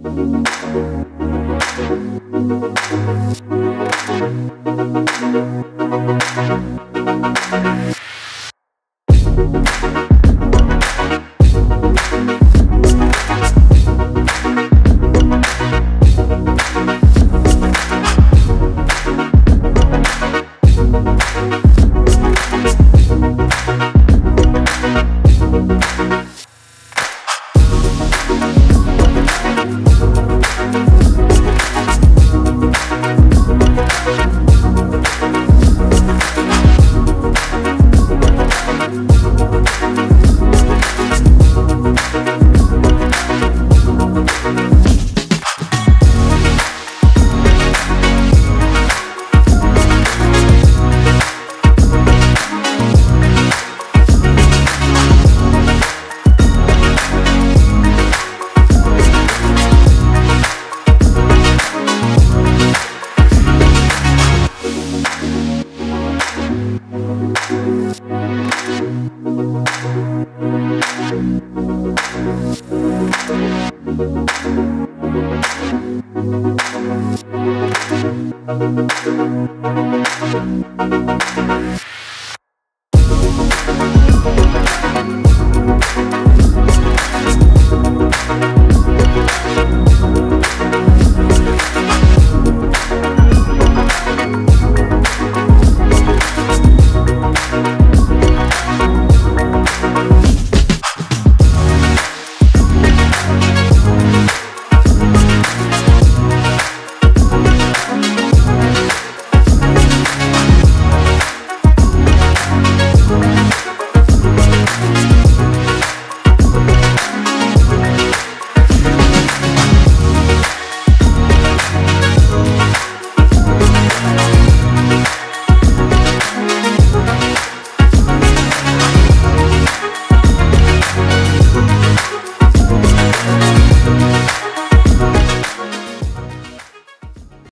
Thank you. Thank